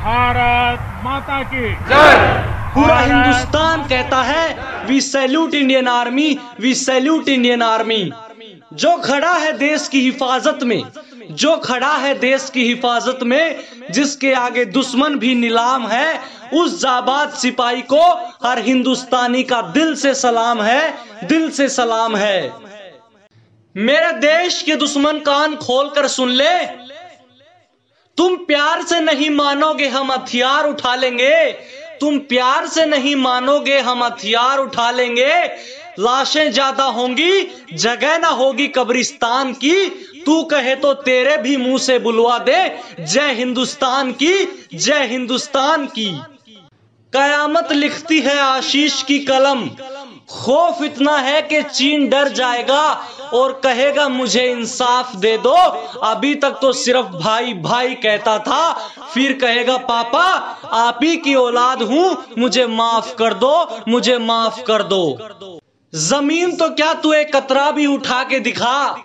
भारत माता की। पूरा हिंदुस्तान कहता है we salute Indian army we salute Indian army जो खड़ा है देश की हिफाजत में जो खड़ा है देश की हिफाजत में जिसके आगे दुश्मन भी नीलाम है उस जाबाद सिपाही को हर हिंदुस्तानी का दिल से सलाम है दिल से सलाम है। मेरे देश के दुश्मन कान खोलकर सुन ले। तुम प्यार से नहीं मानोगे हम हथियार उठा लेंगे। तुम प्यार से नहीं मानोगे हम हथियार उठा लेंगे। लाशें ज़्यादा होंगी, जगह ना होगी कब्रिस्तान की। तू कहे तो तेरे भी मुँह से बुलवा दे, जय हिंदुस्तान की, जय हिंदुस्तान की। कयामत लिखती है आशीष की कलम। खौफ इतना है कि चीन डर जाएगा और कहेगा, मुझे इंसाफ दे दो। अभी तक तो सिर्फ़ भाई भाई कहता था। फिर कहेगा, पापा, आप ही की औलाद हूँ। मुझे माफ़ कर दो, मुझे माफ़ कर दो। ज़मीन तो क्या तू एक कतरा भी उठा के दिखा?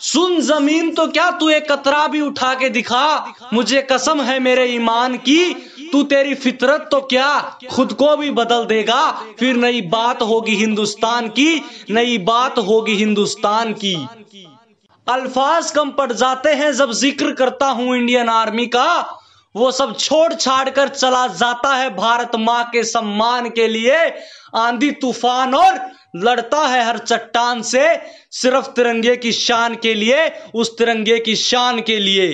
सुन, ज़मीन तो क्या तू एक कतरा भी उठा के दिखा? मुझे कसम है मेरे ईमान की तू तेरी फितरत तो क्या खुद को भी बदल देगा? फिर नई बात होगी हिंदुस्तान की, नई बात होगी हिंदुस्तान की। अल्फाज कम पड़ जाते हैं जब ज़िक्र करता हूँ इंडियन आर्मी का। वो सब छोड़ छाड़ कर चला जाता है भारत माँ के सम्मान के लिए। आंधी तूफ़ान और लड़ता है हर चट्टान से, सिर्फ़ तिरंगे की शान के लिए, उस तिरंगे की शान के लिए।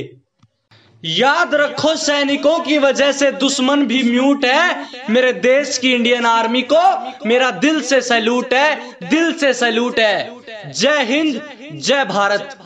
याद रखो सैनिकों की वजह से दुश्मन भी म्यूट है। मेरे देश की इंडियन आर्मी को मेरा दिल से सैल्यूट है, दिल से सैल्यूट है। जय हिंद, जय भारत।